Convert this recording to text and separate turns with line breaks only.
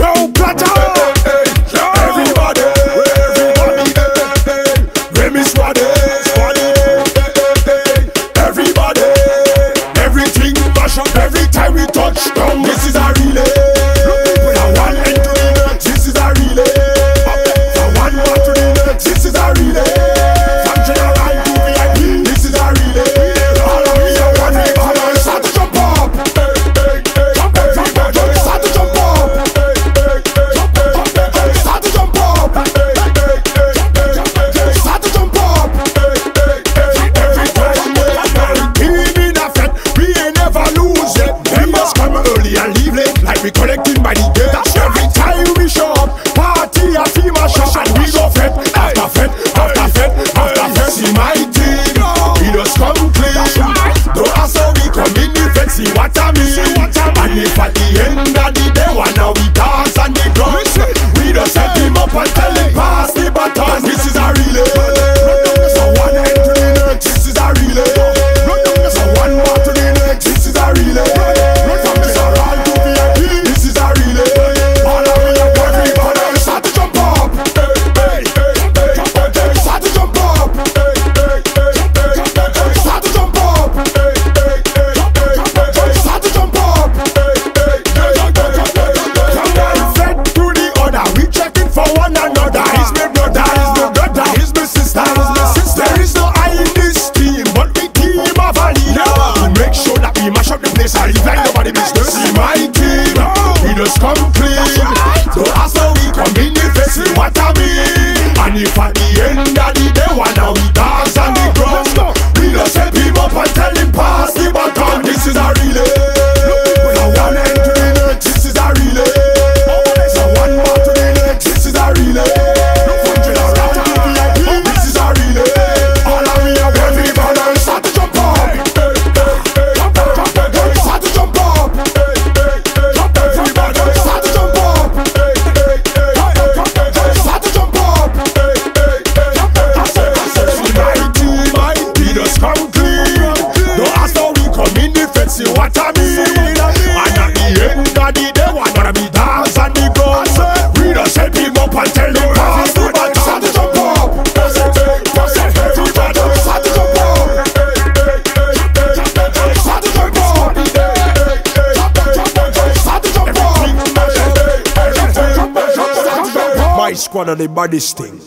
Everybody, everybody, everybody. Everything every time we touch down, this is a relay. fricoler squad of the baddest thing.